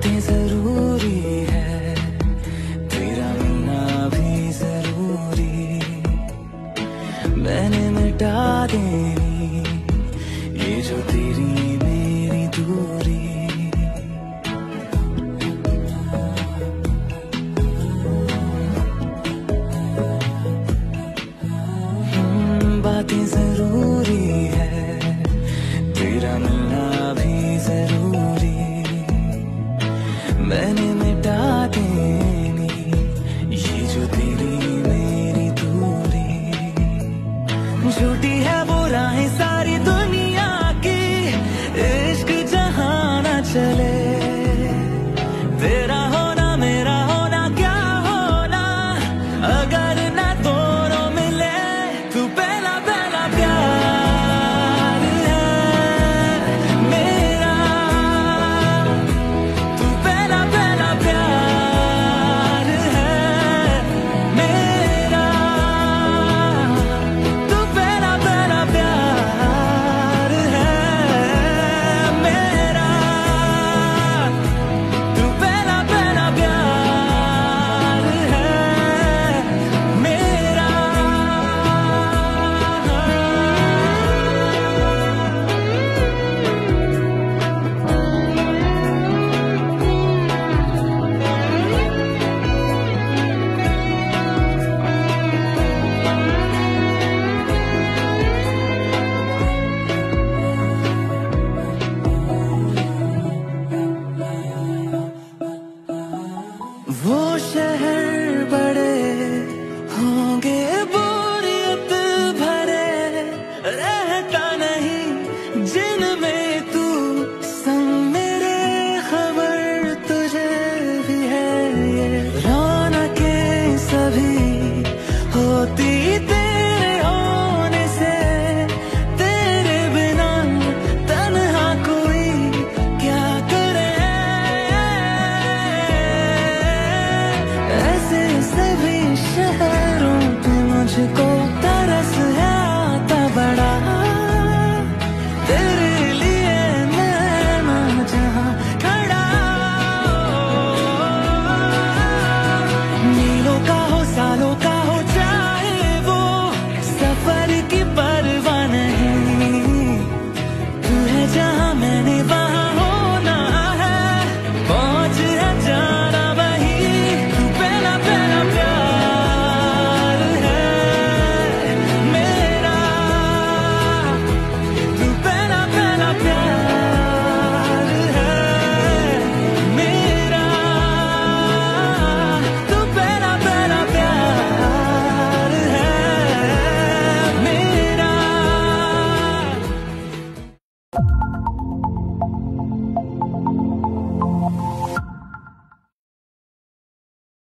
बातें ज़रूरी है, तेरा मिलना भी ज़रूरी। मैंने मिटा देनी ये जो तेरी मेरी दूरी। हम्म, बातें ज़रूरी to वो शहर